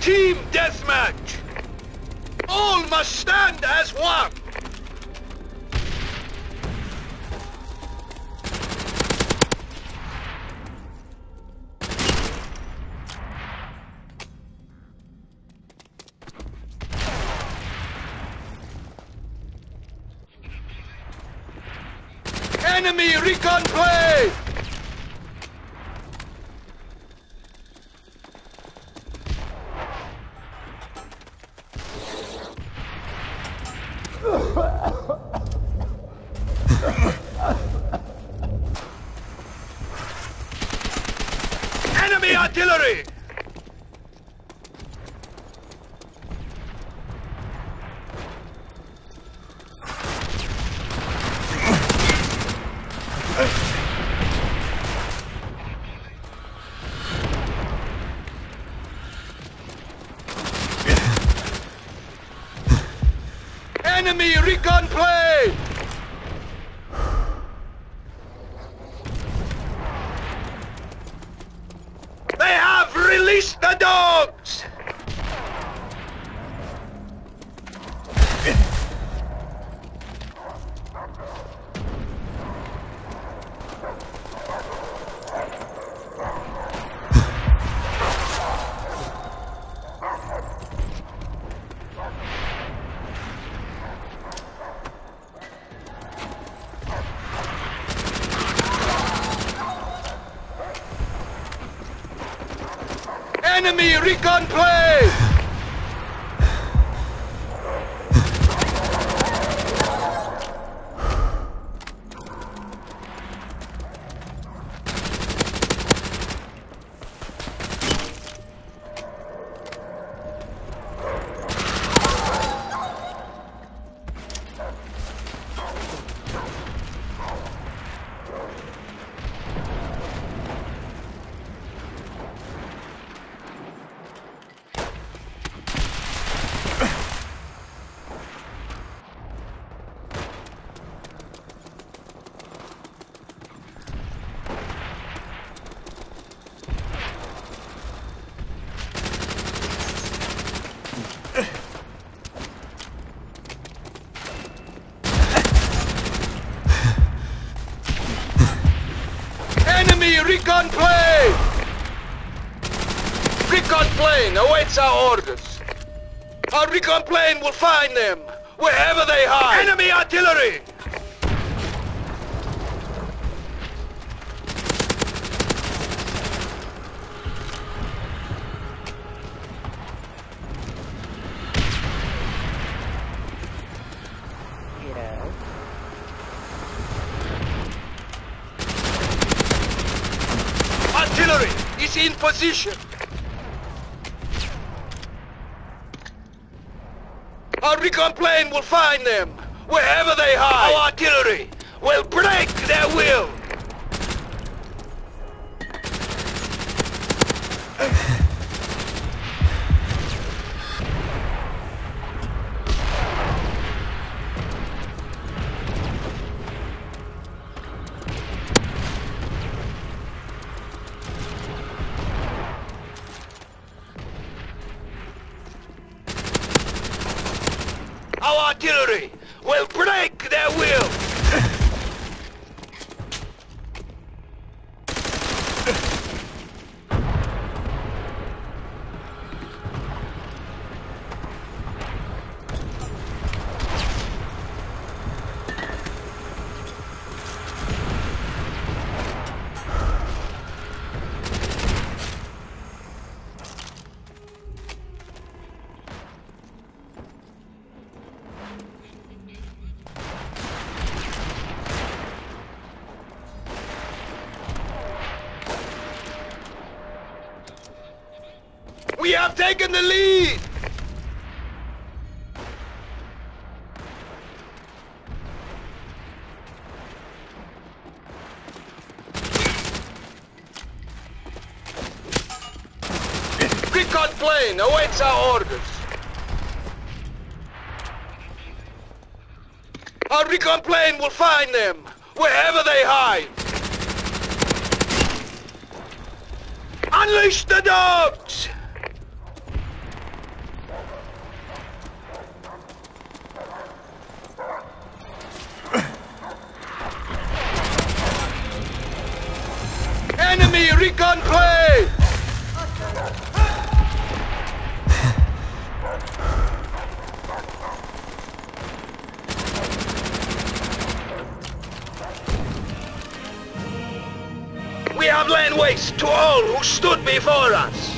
Team deathmatch! All must stand as one! Enemy recon plane! Enemy artillery! Enemy recon plane! They have released the dogs! Enemy recon plane! Enemy recon plane! Recon plane awaits our orders. Our recon plane will find them, wherever they hide. Enemy artillery! In position. Our recon plane will find them, wherever they hide. Our artillery will break their will. Artillery will break their will. We have taken the lead! Recon plane awaits our orders. Our recon plane will find them, wherever they hide. Unleash the dogs! Enemy recon play. we have land waste to all who stood before us!